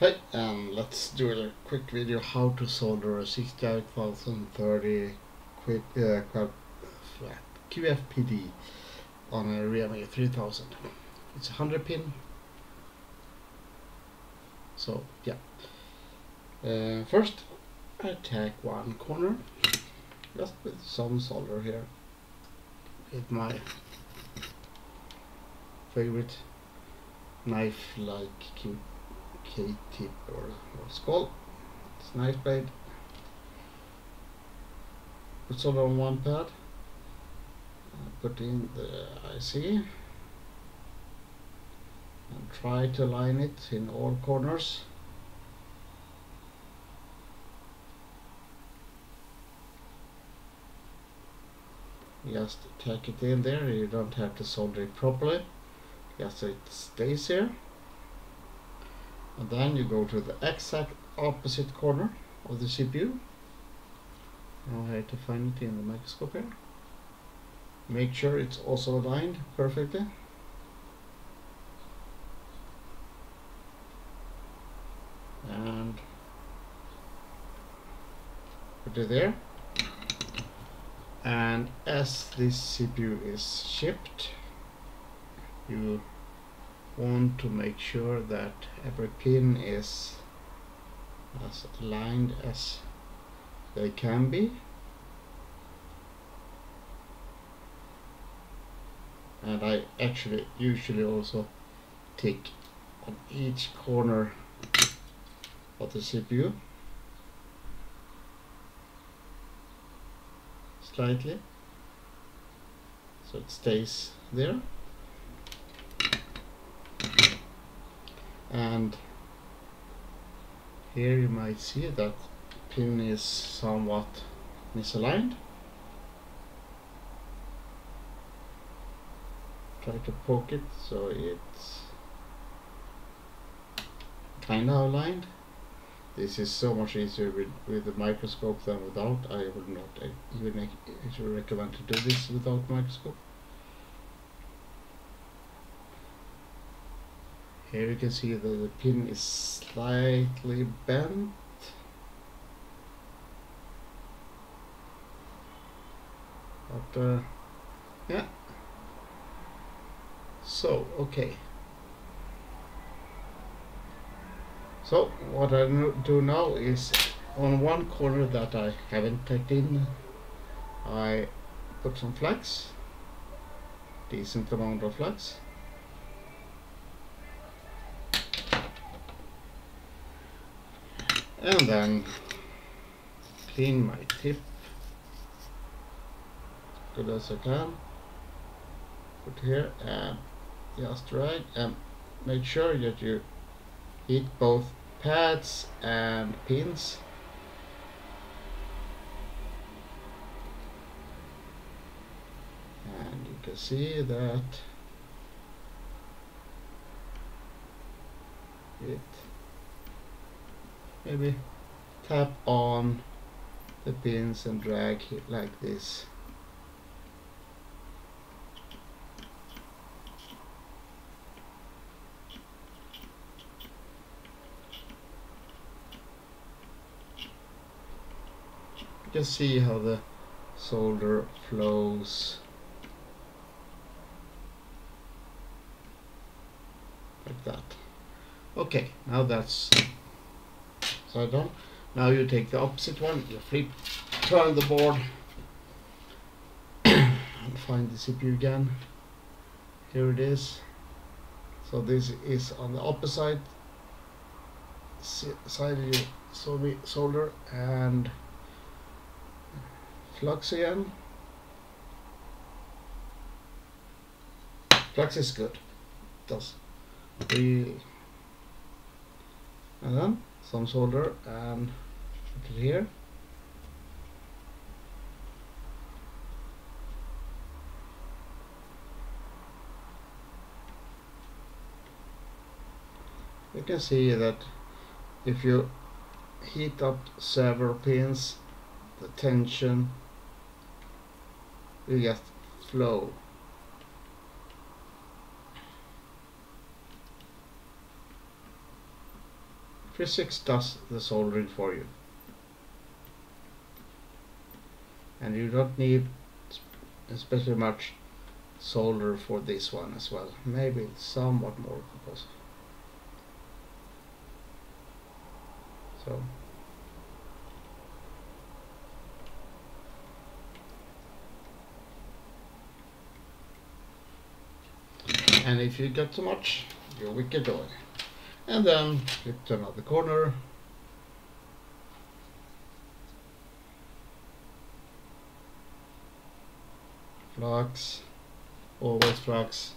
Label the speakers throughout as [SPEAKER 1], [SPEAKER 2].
[SPEAKER 1] Hey, um, let's do a quick video how to solder a 68030 quick, uh, QFPD on a ReAmiga 3000. It's a 100 pin. So, yeah. Uh, first, I attack one corner just with some solder here with my favorite knife like K-tip or, or skull. It's a nice blade. Put solder on one pad. Uh, put in the IC and try to line it in all corners. Just tack it in there, you don't have to solder it properly, so it stays here and then you go to the exact opposite corner of the CPU now I have to find it in the microscope here. Make sure it's also aligned perfectly. And put it there. And as this CPU is shipped you want to make sure that every pin is as aligned as they can be. And I actually usually also tick on each corner of the CPU slightly. So it stays there and here you might see that pin is somewhat misaligned. Try to poke it so it's kind of aligned. This is so much easier with, with the microscope than without. I would not even recommend to do this without microscope Here you can see that the pin is slightly bent. But, uh, yeah. So, okay. So, what I do now is on one corner that I haven't tacked in, I put some flux, decent amount of flux. And then clean my tip. Good as I can. Put here and just right and make sure that you hit both pads and pins. And you can see that it maybe tap on the pins and drag it like this. Can see how the solder flows. Like that. Okay now that's side down. Now you take the opposite one, you flip, turn the board and find the CPU again. Here it is. So this is on the opposite side of your solder and flux again. Flux is good. It does. We and then some solder and put it here. You can see that if you heat up several pins the tension will just flow physics does the soldering for you. And you don't need especially much solder for this one as well. Maybe somewhat more because so. And if you get too much you wicked away and then flip to another corner. Flux. Always flux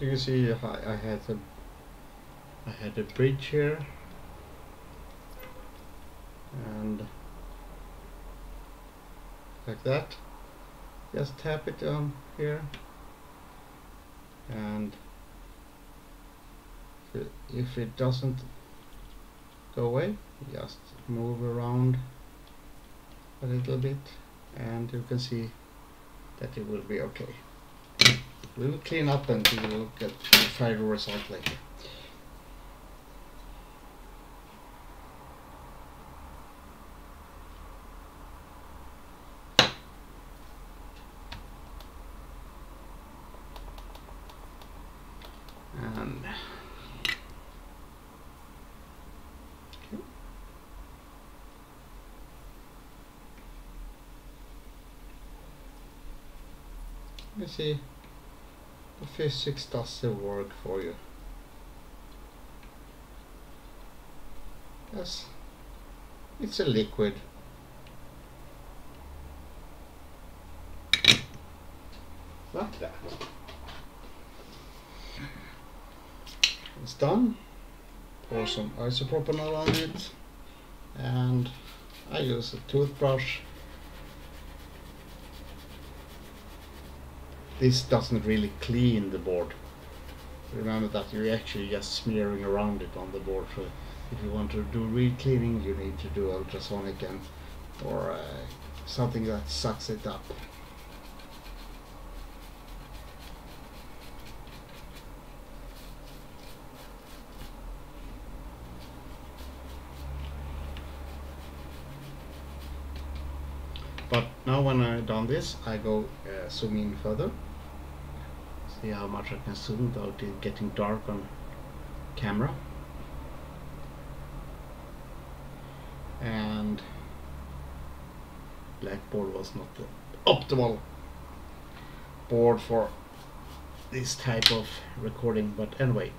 [SPEAKER 1] you can see I, I had a I had a bridge here. And like that. Just tap it on here. And if it, if it doesn't go away just move around a little bit. And you can see that it will be okay we will clean up and we will get the final result later. See the physics does the work for you. Yes, it's a liquid. Not that. It's done. Pour some isopropanol on it and I use a toothbrush this doesn't really clean the board. Remember that you're actually just smearing around it on the board. So if you want to do real cleaning, you need to do ultrasonic and or uh, something that sucks it up. But now when I've done this, I go uh, zoom in further. See how much I can zoom without it getting dark on camera. And Blackboard was not the optimal board for this type of recording, but anyway,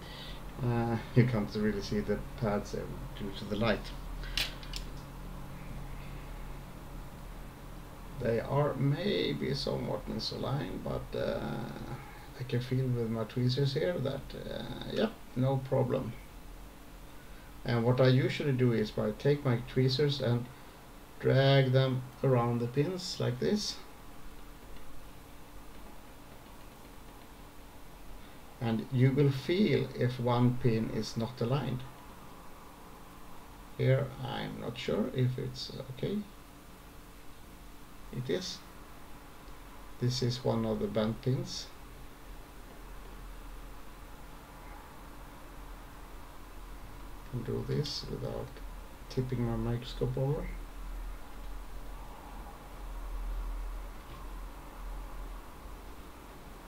[SPEAKER 1] uh, you can't really see the pads due to the light. They are maybe somewhat misaligned, but uh, I can feel with my tweezers here that, uh, yeah, no problem. And what I usually do is I take my tweezers and drag them around the pins like this. And you will feel if one pin is not aligned. Here I'm not sure if it's okay it is. This is one of the bent pins can do this without tipping my microscope over.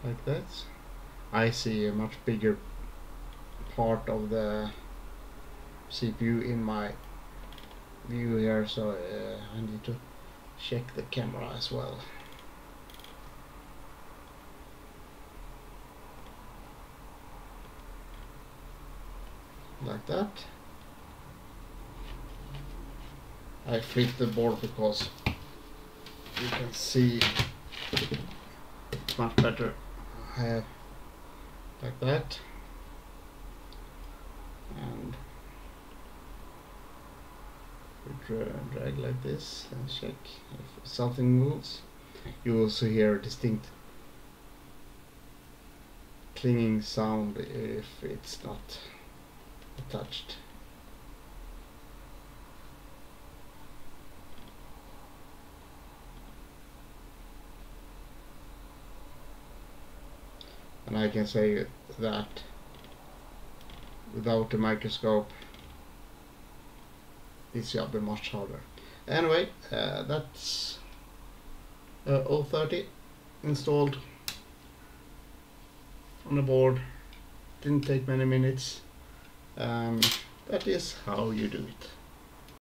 [SPEAKER 1] Like that. I see a much bigger part of the CPU in my view here so uh, I need to check the camera as well. Like that. I flip the board because you can see it's much better uh, like that and drag like this and check if something moves. you also hear a distinct clinging sound if it's not attached. and I can say that without the microscope this job be much harder. Anyway, uh, that's uh, 030 installed on the board. Didn't take many minutes. Um, that is how you do it.